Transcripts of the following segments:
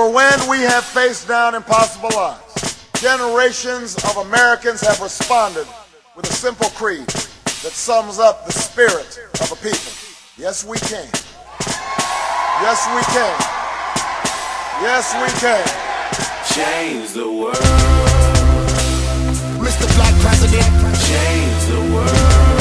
For when we have faced down impossible odds, generations of Americans have responded with a simple creed that sums up the spirit of a people. Yes, we can. Yes, we can. Yes, we can. Change the world. Mr. Black President, Change the world.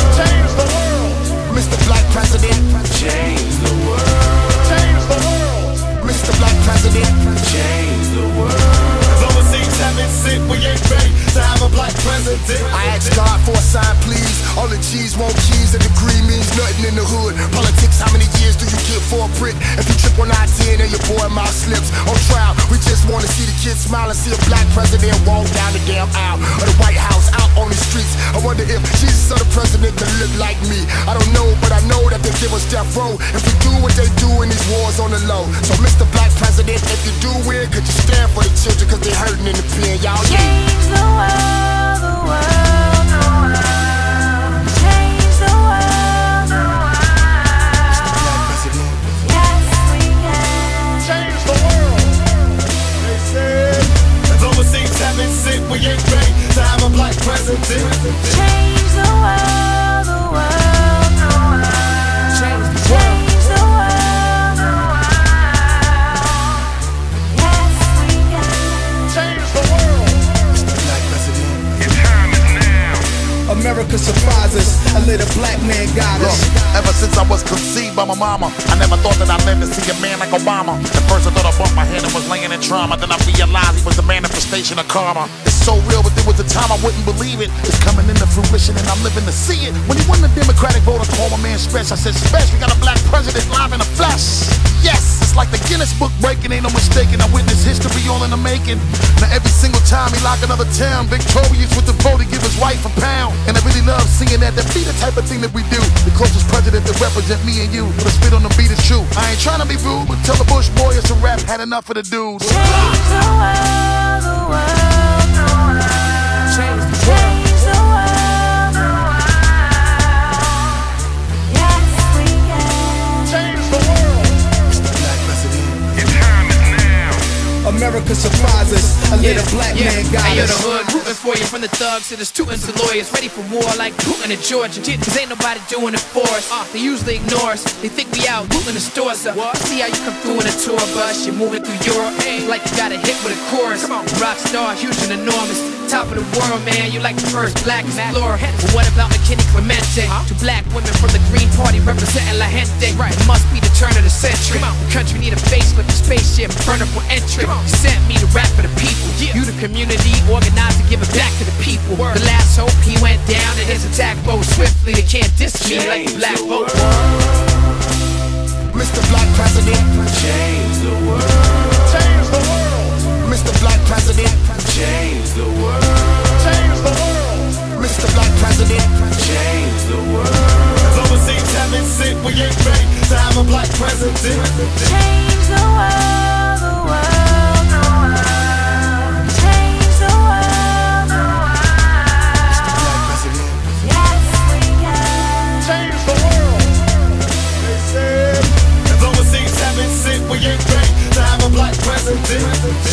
G's keys, a degree means nothing in the hood. Politics, how many years do you get for a Brit? If you trip on I-10 and your boy mouth slips on trial, we just want to see the kids smile and see a black president walk down the damn aisle of the White House out on the streets. I wonder if Jesus or the president could look like me. I don't know, but I know that they give us death row if we do what they do in these wars on the low. So, Mr. Black President, if you do win, could you stand for the America surprises. A little black man got Look, ever since I was conceived by my mama, I never thought that I'd live to see a man like Obama. At first I thought I bumped my head and was laying in trauma. Then I realized he was the manifestation of karma. It's so real, but there was a time I wouldn't believe it. It's coming into fruition and I'm living to see it. When he won the Democratic vote, I called my man Special. I said, Special, we got a black president live in the flesh. Yes, it's like the Guinness Book breaking, ain't no mistaking. I witnessed history all in the making. Now every single time he lock another town, victorious with the vote, he give his wife a pound. And I really love seeing that. That be the type of thing that we do. The closest president that represent me and you. The spit on the beat is true. I ain't trying to be rude, but tell the Bush boy it's a wrap. Had enough of the dudes. Change the world, the world. America surprises. A little black man got Hey, us. the hood rooting for you from the thugs to the students and lawyers ready for war like Putin and Georgia. Cause ain't nobody doing it for us. Uh, they usually ignore us. They think we out looting the stores up. See how you come through in a tour bus. You're moving through Europe like you got a hit with a chorus. Rock star, huge and enormous. Top of the world, man. You like the first black explorer. But what about McKinney Clemente? Two black women from the Green Party representing La Gente. It must be the turn of the century. The country need a facelift, a spaceship, burn up for entry. You sent me to rap for the people. You the community organized to give it back to the people. The last hope he went down and his attack rose swiftly. They can't diss me like the black vote. Mr. Black President, Change present